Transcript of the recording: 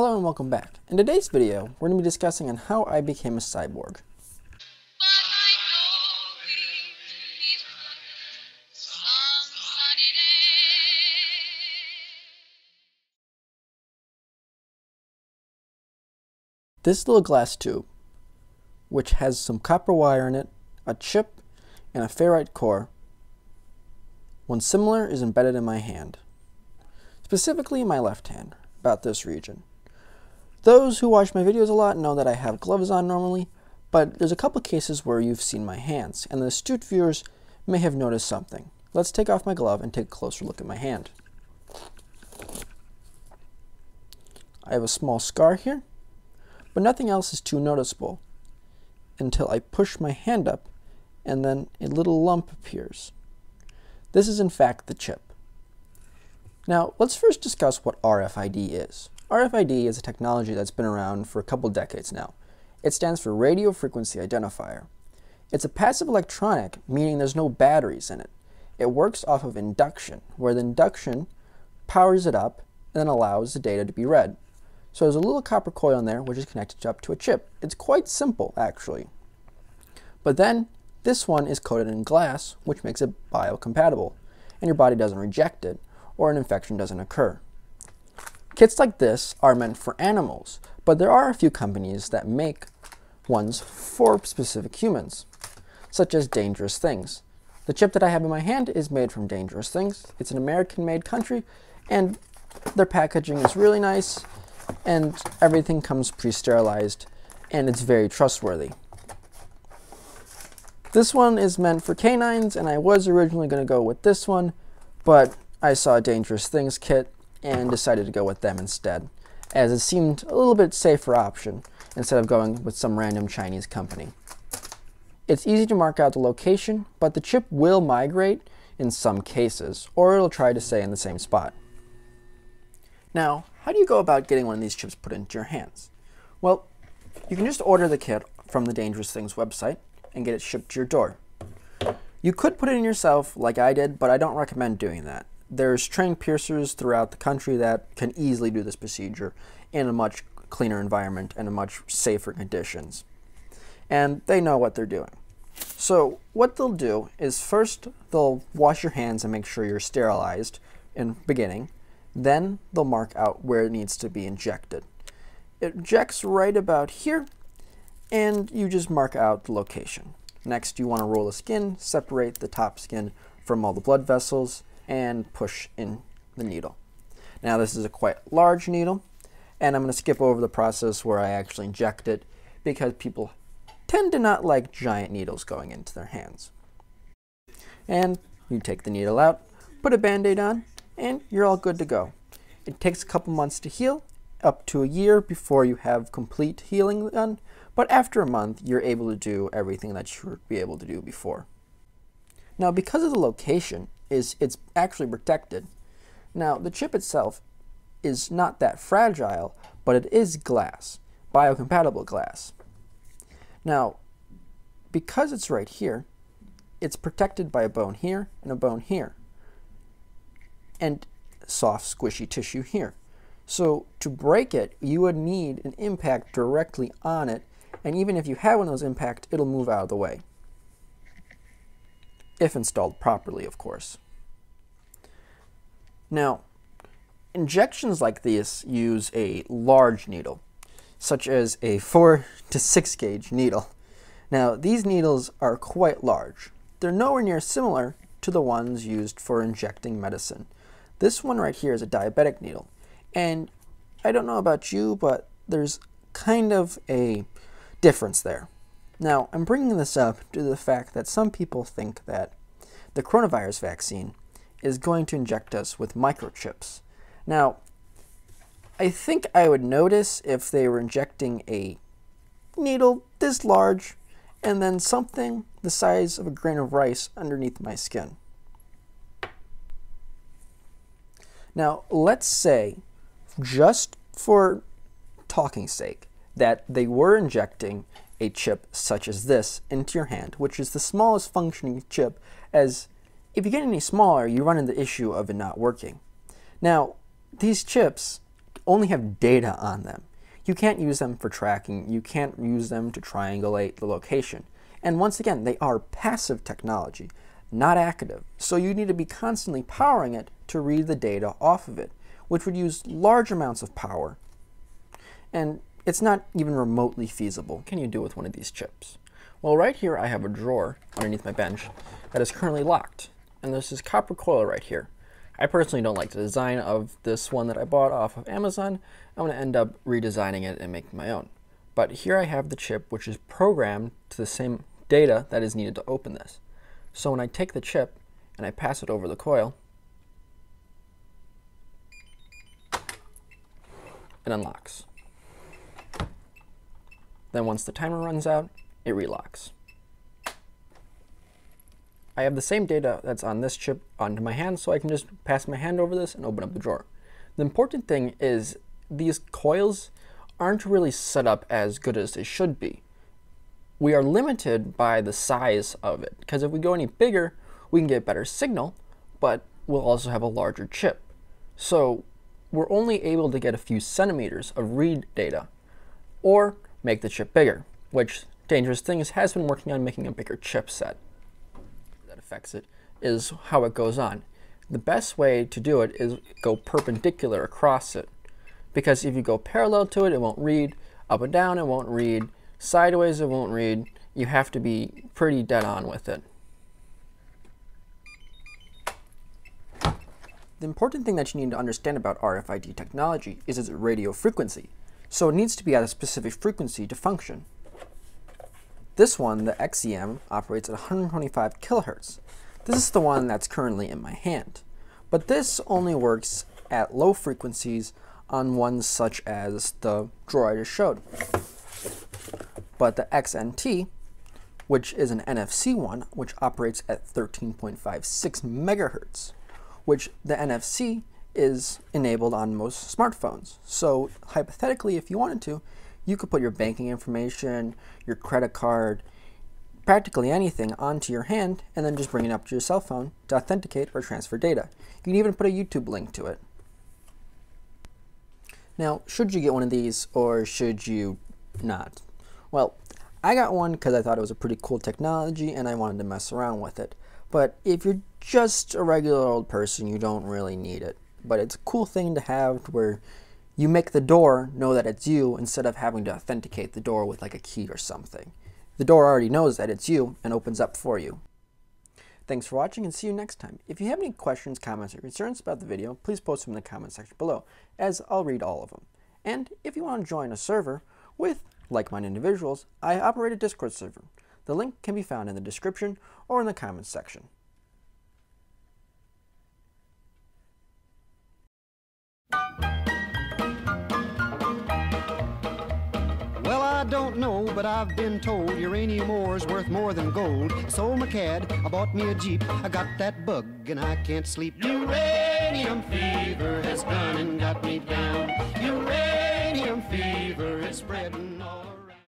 Hello and welcome back. In today's video, we're going to be discussing on how I became a cyborg. This little glass tube, which has some copper wire in it, a chip, and a ferrite core, one similar is embedded in my hand, specifically in my left hand, about this region. Those who watch my videos a lot know that I have gloves on normally, but there's a couple cases where you've seen my hands, and the astute viewers may have noticed something. Let's take off my glove and take a closer look at my hand. I have a small scar here, but nothing else is too noticeable until I push my hand up and then a little lump appears. This is in fact the chip. Now let's first discuss what RFID is. RFID is a technology that's been around for a couple decades now. It stands for Radio Frequency Identifier. It's a passive electronic, meaning there's no batteries in it. It works off of induction, where the induction powers it up and then allows the data to be read. So there's a little copper coil in there which is connected up to a chip. It's quite simple, actually. But then this one is coated in glass, which makes it biocompatible, and your body doesn't reject it, or an infection doesn't occur. Kits like this are meant for animals, but there are a few companies that make ones for specific humans, such as Dangerous Things. The chip that I have in my hand is made from Dangerous Things. It's an American-made country, and their packaging is really nice, and everything comes pre-sterilized, and it's very trustworthy. This one is meant for canines, and I was originally going to go with this one, but I saw Dangerous Things kit, and decided to go with them instead, as it seemed a little bit safer option instead of going with some random Chinese company. It's easy to mark out the location, but the chip will migrate in some cases, or it'll try to stay in the same spot. Now, how do you go about getting one of these chips put into your hands? Well, you can just order the kit from the Dangerous Things website and get it shipped to your door. You could put it in yourself like I did, but I don't recommend doing that. There's trained piercers throughout the country that can easily do this procedure in a much cleaner environment and in much safer conditions. And they know what they're doing. So what they'll do is first they'll wash your hands and make sure you're sterilized in beginning. Then they'll mark out where it needs to be injected. It injects right about here and you just mark out the location. Next you want to roll the skin, separate the top skin from all the blood vessels, and push in the needle. Now this is a quite large needle and I'm going to skip over the process where I actually inject it because people tend to not like giant needles going into their hands. And you take the needle out, put a band-aid on, and you're all good to go. It takes a couple months to heal, up to a year before you have complete healing done, but after a month you're able to do everything that you would be able to do before. Now because of the location, is it's actually protected. Now, the chip itself is not that fragile, but it is glass, biocompatible glass. Now, because it's right here, it's protected by a bone here and a bone here, and soft, squishy tissue here. So to break it, you would need an impact directly on it, and even if you have one of those impact, it'll move out of the way if installed properly, of course. Now, injections like this use a large needle, such as a 4 to 6 gauge needle. Now, these needles are quite large. They're nowhere near similar to the ones used for injecting medicine. This one right here is a diabetic needle. And I don't know about you, but there's kind of a difference there. Now, I'm bringing this up due to the fact that some people think that the coronavirus vaccine is going to inject us with microchips. Now, I think I would notice if they were injecting a needle this large and then something the size of a grain of rice underneath my skin. Now, let's say, just for talking sake, that they were injecting a chip such as this into your hand, which is the smallest functioning chip, as if you get any smaller, you run into the issue of it not working. Now, these chips only have data on them. You can't use them for tracking, you can't use them to triangulate the location. And once again, they are passive technology, not active. So you need to be constantly powering it to read the data off of it, which would use large amounts of power. And it's not even remotely feasible. Can you do with one of these chips? Well, right here I have a drawer underneath my bench that is currently locked. And there's this copper coil right here. I personally don't like the design of this one that I bought off of Amazon. I'm going to end up redesigning it and making my own. But here I have the chip which is programmed to the same data that is needed to open this. So when I take the chip and I pass it over the coil, it unlocks. Then once the timer runs out, it relocks. I have the same data that's on this chip onto my hand, so I can just pass my hand over this and open up the drawer. The important thing is these coils aren't really set up as good as they should be. We are limited by the size of it, because if we go any bigger, we can get better signal, but we'll also have a larger chip. So we're only able to get a few centimeters of read data, or make the chip bigger, which Dangerous Things has been working on making a bigger chipset. That affects it is how it goes on. The best way to do it is go perpendicular across it, because if you go parallel to it, it won't read. Up and down, it won't read. Sideways, it won't read. You have to be pretty dead on with it. The important thing that you need to understand about RFID technology is its radio frequency so it needs to be at a specific frequency to function. This one, the XEM, operates at 125 kilohertz. This is the one that's currently in my hand. But this only works at low frequencies on ones such as the drawer I just showed. But the XNT, which is an NFC one, which operates at 13.56 megahertz, which the NFC is enabled on most smartphones. So hypothetically, if you wanted to, you could put your banking information, your credit card, practically anything onto your hand and then just bring it up to your cell phone to authenticate or transfer data. You can even put a YouTube link to it. Now, should you get one of these or should you not? Well, I got one because I thought it was a pretty cool technology and I wanted to mess around with it. But if you're just a regular old person, you don't really need it but it's a cool thing to have where you make the door know that it's you instead of having to authenticate the door with like a key or something. The door already knows that it's you and opens up for you. Thanks for watching and see you next time. If you have any questions, comments, or concerns about the video, please post them in the comment section below, as I'll read all of them. And if you want to join a server with like-minded individuals, I operate a Discord server. The link can be found in the description or in the comments section. I don't know, but I've been told uranium ore's worth more than gold. I sold my cad, I bought me a Jeep. I got that bug and I can't sleep. Uranium fever has done and got me down. Uranium fever is spreading all.